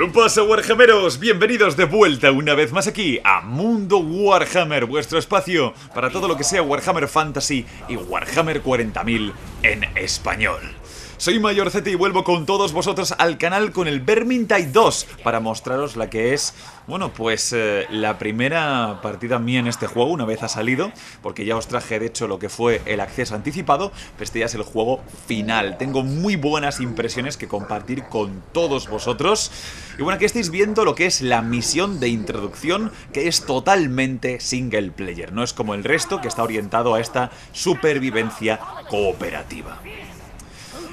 ¿Qué pasa Warhammeros? Bienvenidos de vuelta una vez más aquí a Mundo Warhammer, vuestro espacio para todo lo que sea Warhammer Fantasy y Warhammer 40.000 en español. Soy Mayor Z y vuelvo con todos vosotros al canal con el Vermintide 2 para mostraros la que es, bueno, pues eh, la primera partida mía en este juego una vez ha salido, porque ya os traje de hecho lo que fue el acceso anticipado, pero este ya es el juego final. Tengo muy buenas impresiones que compartir con todos vosotros. Y bueno, aquí estáis viendo lo que es la misión de introducción, que es totalmente single player, no es como el resto que está orientado a esta supervivencia cooperativa.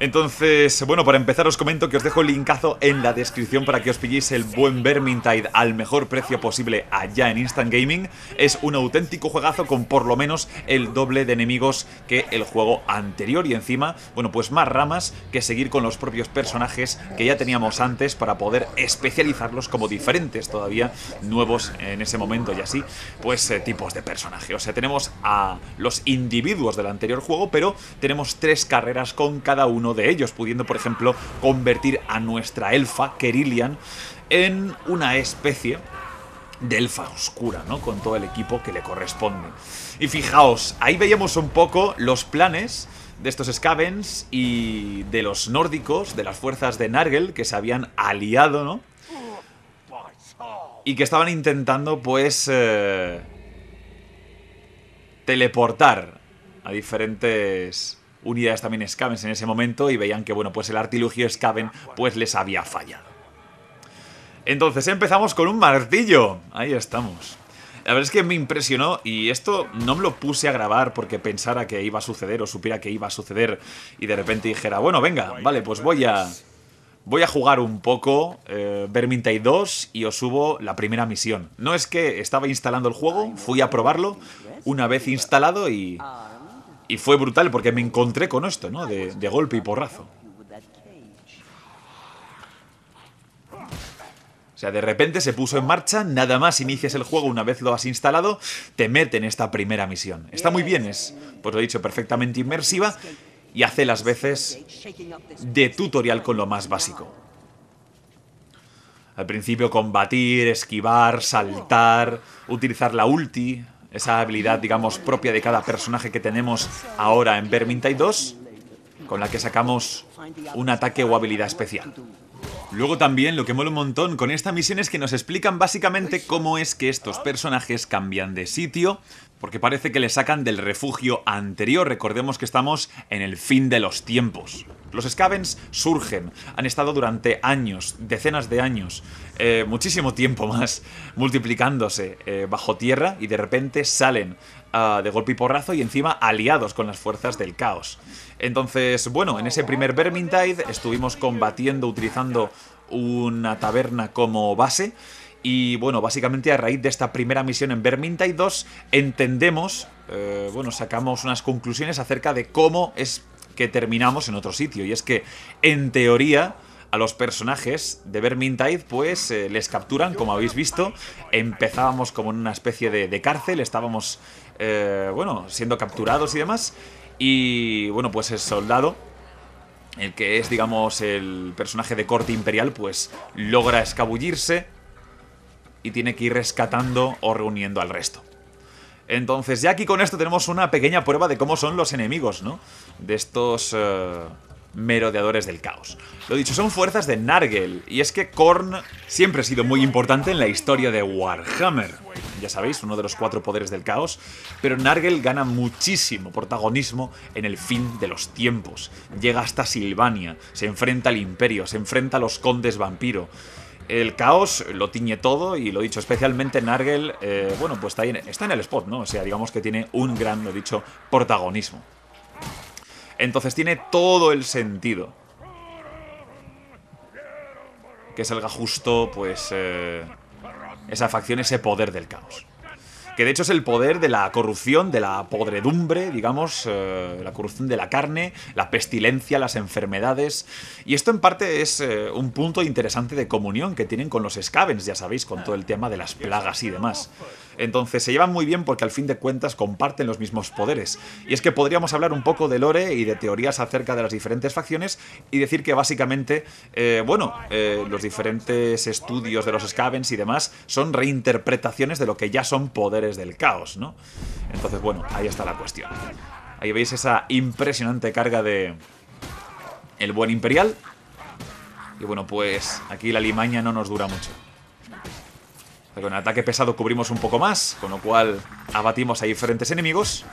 Entonces, bueno, para empezar os comento que os dejo el linkazo en la descripción para que os pilléis el buen Vermintide al mejor precio posible allá en Instant Gaming. Es un auténtico juegazo con por lo menos el doble de enemigos que el juego anterior y encima, bueno, pues más ramas que seguir con los propios personajes que ya teníamos antes para poder especializarlos como diferentes todavía, nuevos en ese momento y así, pues eh, tipos de personaje. O sea, tenemos a los individuos del anterior juego, pero tenemos tres carreras con cada uno de ellos, pudiendo, por ejemplo, convertir a nuestra elfa, Kerillian, en una especie de elfa oscura, ¿no? Con todo el equipo que le corresponde. Y fijaos, ahí veíamos un poco los planes de estos Scavens y de los nórdicos, de las fuerzas de Nargel, que se habían aliado, ¿no? Y que estaban intentando, pues, eh, teleportar a diferentes unidades también Scavens en ese momento y veían que, bueno, pues el artilugio Scaven pues les había fallado. Entonces empezamos con un martillo. Ahí estamos. La verdad es que me impresionó y esto no me lo puse a grabar porque pensara que iba a suceder o supiera que iba a suceder y de repente dijera, bueno, venga, vale, pues voy a... Voy a jugar un poco eh, Vermintide 2 y os subo la primera misión. No es que estaba instalando el juego, fui a probarlo una vez instalado y y fue brutal porque me encontré con esto, ¿no? De, golpe y porrazo. O sea, de repente se puso en marcha, nada más inicias el juego una vez lo has instalado, te mete en esta primera misión. Está muy bien, es, pues lo he dicho, perfectamente inmersiva y hace las veces de tutorial con lo más básico. Al principio combatir, esquivar, saltar, utilizar la ulti, esa habilidad, digamos, propia de cada personaje que tenemos ahora en Vermintide 2, con la que sacamos un ataque o habilidad especial. Luego también lo que mola un montón con esta misión es que nos explican básicamente cómo es que estos personajes cambian de sitio, porque parece que le sacan del refugio anterior, recordemos que estamos en el fin de los tiempos. Los Scavens surgen, han estado durante años, decenas de años, eh, muchísimo tiempo más, multiplicándose eh, bajo tierra y de repente salen ah, de golpe y porrazo y encima aliados con las fuerzas del caos. Entonces, bueno, en ese primer Vermintide estuvimos combatiendo utilizando una taberna como base. Y bueno, básicamente a raíz de esta primera misión en Vermintide 2 entendemos, eh, bueno, sacamos unas conclusiones acerca de cómo es que terminamos en otro sitio. Y es que, en teoría, a los personajes de Vermintide, pues eh, les capturan, como habéis visto. Empezábamos como en una especie de, cárcel, estábamos, eh, bueno, siendo capturados y demás. Y bueno, pues el soldado, el que es, digamos, el personaje de corte imperial, pues logra escabullirse y tiene que ir rescatando o reuniendo al resto. Entonces, ya aquí con esto tenemos una pequeña prueba de cómo son los enemigos, ¿no? De estos eh, merodeadores del caos. Lo dicho, son fuerzas de Nargel, y es que Korn siempre ha sido muy importante en la historia de Warhammer ya sabéis, uno de los cuatro poderes del caos, pero Nargel gana muchísimo protagonismo en el fin de los tiempos. Llega hasta Silvania, se enfrenta al imperio, se enfrenta a los condes vampiro. El caos lo tiñe todo y lo dicho, especialmente Nargel, eh, bueno, pues está, en, está en el spot, ¿no? O sea, digamos que tiene un gran, lo dicho, protagonismo. Entonces tiene todo el sentido que salga justo, pues, eh, esa facción, ese poder del caos. Que de hecho es el poder de la corrupción, de la podredumbre, digamos, eh, la corrupción de la carne, la pestilencia, las enfermedades. Y esto en parte es eh, un punto interesante de comunión que tienen con los Scavens, ya sabéis, con todo el tema de las plagas y demás. Entonces se llevan muy bien porque al fin de cuentas comparten los mismos poderes. Y es que podríamos hablar un poco de lore y de teorías acerca de las diferentes facciones y decir que básicamente, eh, bueno, eh, los diferentes estudios de los Scavens y demás son reinterpretaciones de lo que ya son poderes del caos, ¿no? Entonces, bueno, ahí está la cuestión. Ahí veis esa impresionante carga de... El buen imperial. Y bueno, pues aquí la limaña no nos dura mucho. Con ataque pesado cubrimos un poco más, con lo cual abatimos a diferentes enemigos.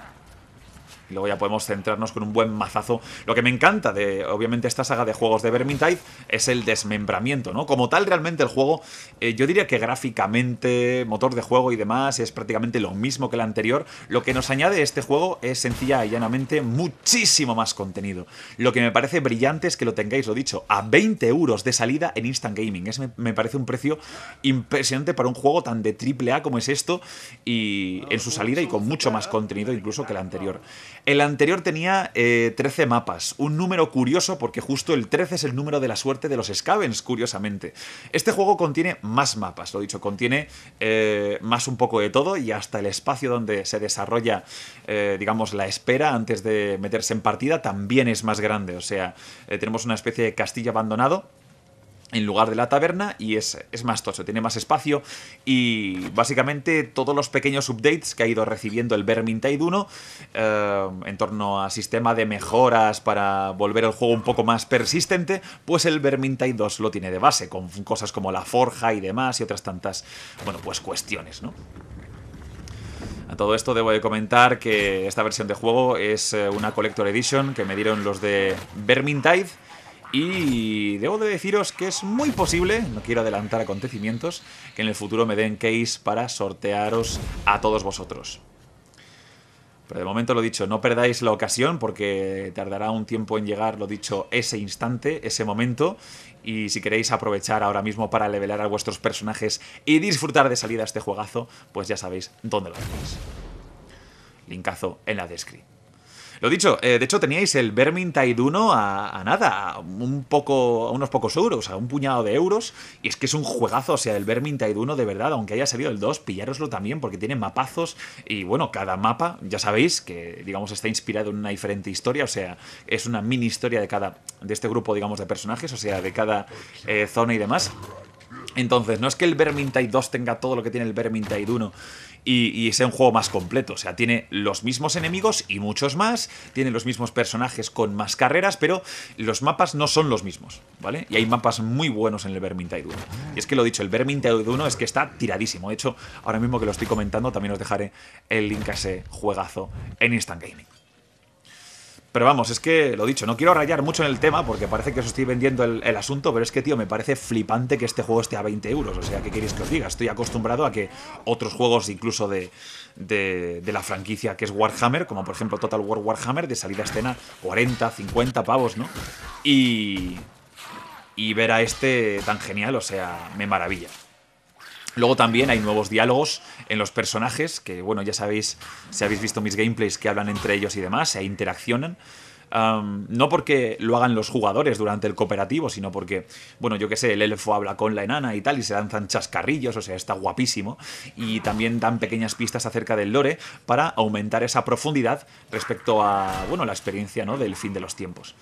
Y luego ya podemos centrarnos con un buen mazazo. Lo que me encanta de, obviamente, esta saga de juegos de Vermintide es el desmembramiento, ¿no? Como tal, realmente el juego, eh, yo diría que gráficamente, motor de juego y demás, es prácticamente lo mismo que el anterior. Lo que nos añade este juego es sencilla y llanamente muchísimo más contenido. Lo que me parece brillante es que lo tengáis, lo dicho, a 20 euros de salida en Instant Gaming. Es, me, parece un precio impresionante para un juego tan de triple A como es esto y en su salida y con mucho más contenido incluso que el anterior. El anterior tenía 13 eh, mapas, un número curioso porque justo el 13 es el número de la suerte de los Scavens, curiosamente. Este juego contiene más mapas, lo dicho, contiene eh, más un poco de todo y hasta el espacio donde se desarrolla, eh, digamos, la espera antes de meterse en partida también es más grande. O sea, tenemos una especie de castillo abandonado en lugar de la taberna y es, más tocho, tiene más espacio y básicamente todos los pequeños updates que ha ido recibiendo el Vermintide 1 eh, en torno a sistema de mejoras para volver el juego un poco más persistente, pues el Vermintide 2 lo tiene de base, con cosas como la forja y demás y otras tantas, bueno, pues cuestiones, ¿no? A todo esto debo de comentar que esta versión de juego es eh, una Collector Edition que me dieron los de Vermintide y debo de deciros que es muy posible, no quiero adelantar acontecimientos, que en el futuro me den case para sortearos a todos vosotros. Pero de momento lo dicho, no perdáis la ocasión porque tardará un tiempo en llegar, lo dicho, ese instante, ese momento. Y si queréis aprovechar ahora mismo para levelar a vuestros personajes y disfrutar de salida a este juegazo, pues ya sabéis dónde lo hacéis. Linkazo en la descripción. Lo dicho, eh, de hecho teníais el Vermintide 1 a, nada, a, un poco, a unos pocos euros, a un puñado de euros. Y es que es un juegazo, o sea, el Vermintide 1 de verdad, aunque haya salido el 2, pillároslo también porque tiene mapazos. Y bueno, cada mapa, ya sabéis que, digamos, está inspirado en una diferente historia, o sea, es una mini historia de cada, de este grupo, digamos, de personajes, o sea, de cada eh, zona y demás. Entonces, no es que el Vermintide 2 tenga todo lo que tiene el Vermintide 1 y, sea un juego más completo. O sea, tiene los mismos enemigos y muchos más, tiene los mismos personajes con más carreras, pero los mapas no son los mismos, ¿vale? Y hay mapas muy buenos en el Vermintide 1. Y es que lo dicho, el Vermintide 1 es que está tiradísimo. De hecho, ahora mismo que lo estoy comentando, también os dejaré el link a ese juegazo en Instant Gaming. Pero vamos, es que lo dicho, no quiero rayar mucho en el tema porque parece que os estoy vendiendo el, asunto, pero es que, tío, me parece flipante que este juego esté a 20 euros. O sea, ¿qué queréis que os diga? Estoy acostumbrado a que otros juegos, incluso de, de, la franquicia que es Warhammer, como por ejemplo Total War Warhammer, de salida a escena 40, 50 pavos, ¿no? Y, y ver a este tan genial, o sea, me maravilla. Luego también hay nuevos diálogos en los personajes, que bueno, ya sabéis, si habéis visto mis gameplays, que hablan entre ellos y demás, se interaccionan. no porque lo hagan los jugadores durante el cooperativo, sino porque, bueno, yo que sé, el elfo habla con la enana y tal, y se lanzan chascarrillos, o sea, está guapísimo. Y también dan pequeñas pistas acerca del lore para aumentar esa profundidad respecto a, bueno, la experiencia, ¿no? Del fin de los tiempos.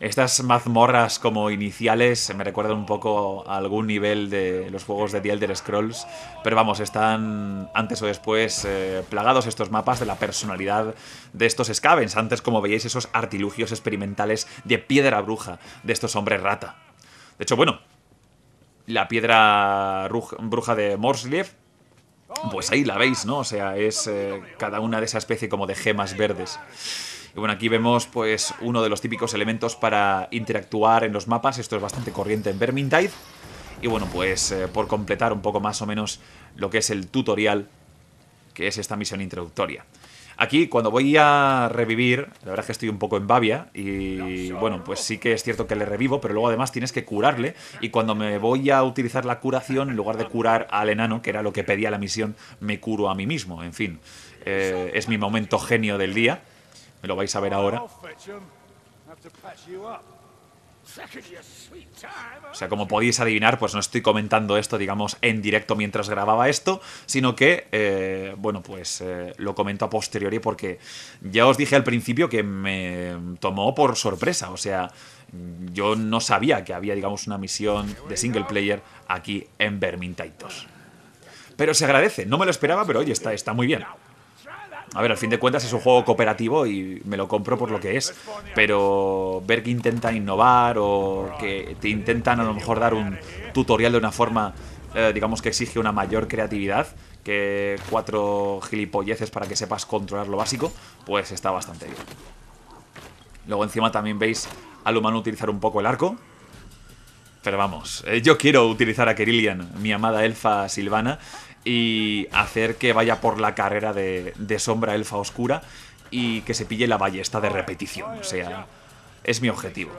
Estas mazmorras como iniciales me recuerdan un poco a algún nivel de los juegos de The Elder Scrolls, pero vamos, están antes o después eh, plagados estos mapas de la personalidad de estos Scavens. Antes, como veíais, esos artilugios experimentales de piedra bruja de estos hombres rata. De hecho, bueno, la piedra bruja de Morsliev, pues ahí la veis, ¿no? O sea, es eh, cada una de esa especie como de gemas verdes. Y bueno, aquí vemos pues uno de los típicos elementos para interactuar en los mapas. Esto es bastante corriente en Vermintide. Y bueno, pues eh, por completar un poco más o menos lo que es el tutorial, que es esta misión introductoria. Aquí, cuando voy a revivir, la verdad es que estoy un poco en babia y bueno, pues sí que es cierto que le revivo, pero luego además tienes que curarle y cuando me voy a utilizar la curación, en lugar de curar al enano, que era lo que pedía la misión, me curo a mí mismo. En fin, eh, es mi momento genio del día. Me lo vais a ver ahora. O sea, como podéis adivinar, pues no estoy comentando esto, digamos, en directo mientras grababa esto, sino que, eh, bueno, pues eh, lo comento a posteriori porque ya os dije al principio que me tomó por sorpresa. O sea, yo no sabía que había, digamos, una misión de single player aquí en Vermintide 2. Pero se agradece, no me lo esperaba, pero oye, está, está muy bien. A ver, al fin de cuentas es un juego cooperativo y me lo compro por lo que es. Pero ver que intentan innovar o que te intentan a lo mejor dar un tutorial de una forma, eh, digamos que exige una mayor creatividad que cuatro gilipolleces para que sepas controlar lo básico, pues está bastante bien. Luego encima también veis al humano utilizar un poco el arco. Pero vamos, eh, yo quiero utilizar a Kerillian, mi amada elfa Silvana, y hacer que vaya por la carrera de, sombra elfa oscura y que se pille la ballesta de repetición. O sea, es mi objetivo.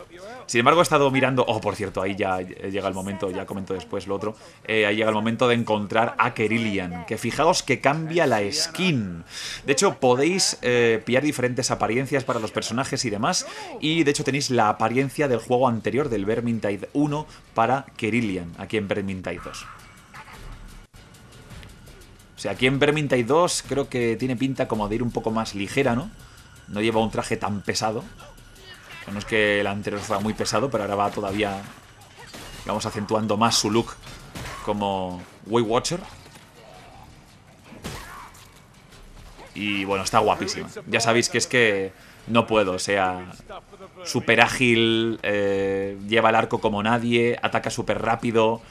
Sin embargo, he estado mirando... Oh, por cierto, ahí ya llega el momento, ya comento después lo otro. Eh, ahí llega el momento de encontrar a Kerillian, que fijaos que cambia la skin. De hecho, podéis eh, pillar diferentes apariencias para los personajes y demás. Y de hecho tenéis la apariencia del juego anterior, del Vermintide 1, para Kerillian, aquí en Vermintide 2. O sea, aquí en Vermintide 2 creo que tiene pinta como de ir un poco más ligera, ¿no? No lleva un traje tan pesado. no es que el anterior fuera muy pesado, pero ahora va todavía, digamos, acentuando más su look como Way Watcher. Y bueno, está guapísima. Ya sabéis que es que no puedo, o sea, súper ágil, eh, lleva el arco como nadie, ataca súper rápido,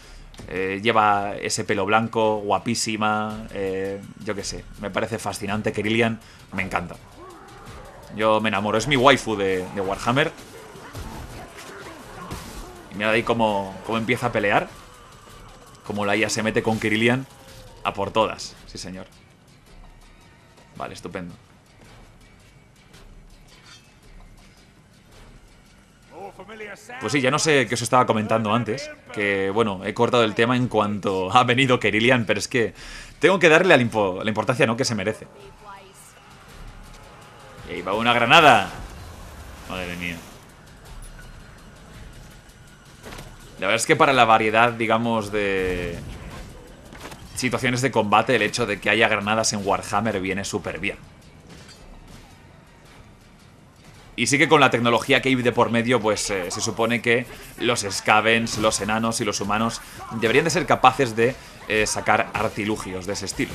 eh, lleva ese pelo blanco, guapísima, eh, yo qué sé, me parece fascinante. Kerillian me encanta. Yo me enamoro, es mi waifu de, Warhammer. Y mira ahí cómo, cómo, empieza a pelear. Como la IA se mete con Kerillian a por todas, sí señor. Vale, estupendo. Pues sí, ya no sé qué os estaba comentando antes, que bueno, he cortado el tema en cuanto ha venido Kerillian, pero es que tengo que darle la, la importancia ¿no? que se merece. Y ahí va una granada. Madre mía. La verdad es que para la variedad, digamos, de situaciones de combate, el hecho de que haya granadas en Warhammer viene súper bien. Y sí que con la tecnología que hay de por medio, pues eh, se supone que los Scavens, los enanos y los humanos deberían de ser capaces de eh, sacar artilugios de ese estilo.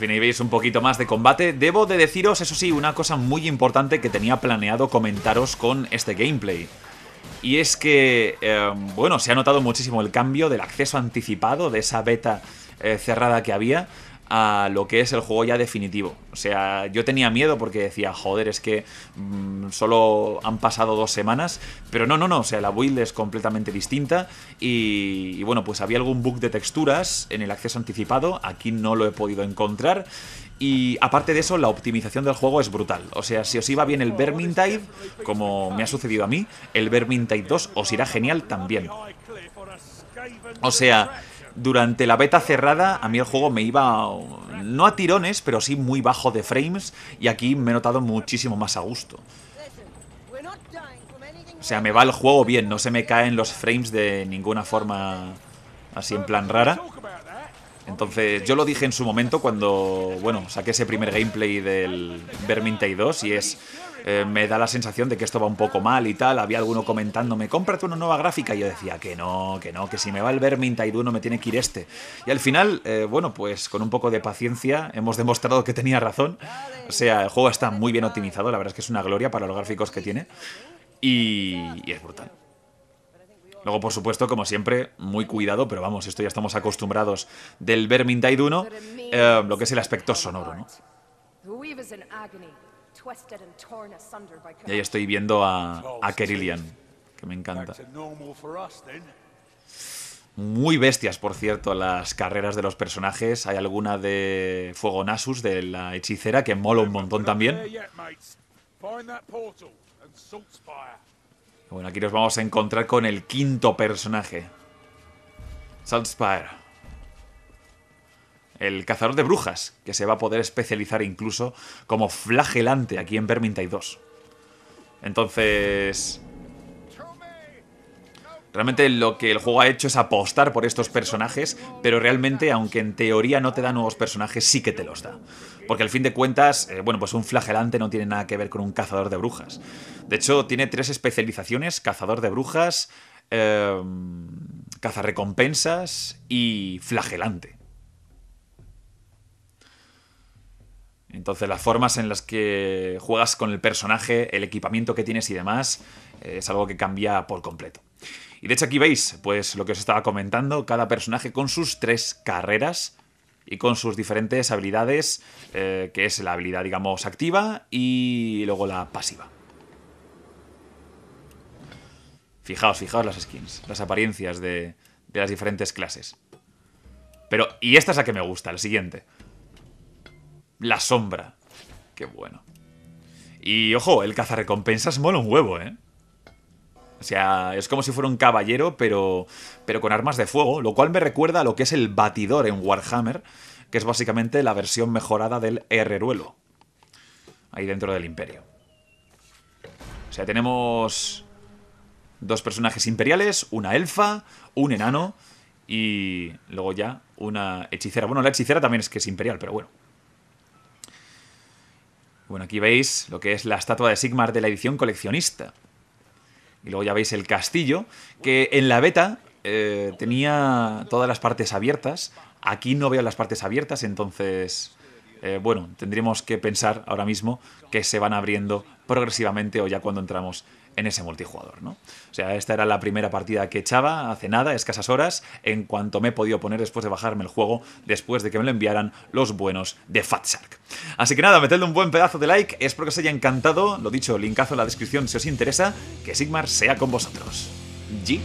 Ahí veis un poquito más de combate. Debo de deciros, eso sí, una cosa muy importante que tenía planeado comentaros con este gameplay. Y es que, em, bueno, se ha notado muchísimo el cambio del acceso anticipado de esa beta eh, cerrada que había a lo que es el juego ya definitivo. O sea, yo tenía miedo porque decía, joder, es que mm, solo han pasado dos semanas, pero no, no, no, o sea, la build es completamente distinta y, bueno, pues había algún bug de texturas en el acceso anticipado, aquí no lo he podido encontrar. Y aparte de eso, la optimización del juego es brutal. O sea, si os iba bien el Vermintide, como me ha sucedido a mí, el Vermintide 2 os irá genial también. O sea, durante la beta cerrada a mí el juego me iba no a tirones, pero sí muy bajo de frames y aquí me he notado muchísimo más a gusto. O sea, me va el juego bien, no se me caen los frames de ninguna forma así en plan rara. Entonces, yo lo dije en su momento cuando, bueno, saqué ese primer gameplay del Vermintide 2 y es eh, me da la sensación de que esto va un poco mal y tal. Había alguno comentándome, cómprate una nueva gráfica. Y yo decía que no, que no, que si me va el Vermintide 1 me tiene que ir este. Y al final, eh, bueno, pues con un poco de paciencia hemos demostrado que tenía razón. O sea, el juego está muy bien optimizado, la verdad es que es una gloria para los gráficos que tiene. Y, es brutal. Luego, por supuesto, como siempre, muy cuidado, pero vamos, esto ya estamos acostumbrados del Vermintide 1, eh, lo que es el aspecto sonoro, ¿no? Y ahí estoy viendo a, a Kerillian, que me encanta. Muy bestias, por cierto, las carreras de los personajes. Hay alguna de Fuego Nasus, de la hechicera, que mola un montón también. Bueno, aquí nos vamos a encontrar con el quinto personaje. Saltspire. El cazador de brujas, que se va a poder especializar incluso como flagelante aquí en Vermintide 2. Entonces... Realmente lo que el juego ha hecho es apostar por estos personajes, pero realmente, aunque en teoría no te da nuevos personajes, sí que te los da. Porque al fin de cuentas, eh, bueno, pues un flagelante no tiene nada que ver con un cazador de brujas. De hecho, tiene tres especializaciones, cazador de brujas, eh, cazarrecompensas y flagelante. Entonces las formas en las que juegas con el personaje, el equipamiento que tienes y demás, eh, es algo que cambia por completo. Y de hecho aquí veis, pues lo que os estaba comentando, cada personaje con sus tres carreras y con sus diferentes habilidades, eh, que es la habilidad, digamos, activa y luego la pasiva. Fijaos, fijaos las skins, las apariencias de, de las diferentes clases. Pero, y esta es la que me gusta, la siguiente. La sombra. Qué bueno. Y ojo, el cazarrecompensas mola un huevo, ¿eh? O sea, es como si fuera un caballero, pero, pero con armas de fuego, lo cual me recuerda a lo que es el batidor en Warhammer, que es básicamente la versión mejorada del herreruelo. Ahí dentro del imperio. O sea, tenemos dos personajes imperiales, una elfa, un enano y luego ya una hechicera. Bueno, la hechicera también es que es imperial, pero bueno. Bueno, aquí veis lo que es la estatua de Sigmar de la edición coleccionista. Y luego ya veis el castillo, que en la beta eh, tenía todas las partes abiertas. Aquí no veo las partes abiertas, entonces, eh, bueno, tendríamos que pensar ahora mismo que se van abriendo progresivamente o ya cuando entramos en ese multijugador, ¿no? O sea, esta era la primera partida que echaba hace nada, escasas horas, en cuanto me he podido poner después de bajarme el juego, después de que me lo enviaran los buenos de Fat Shark. Así que nada, metedle un buen pedazo de like, espero que os haya encantado, lo dicho, linkazo en la descripción si os interesa, que Sigmar sea con vosotros. G.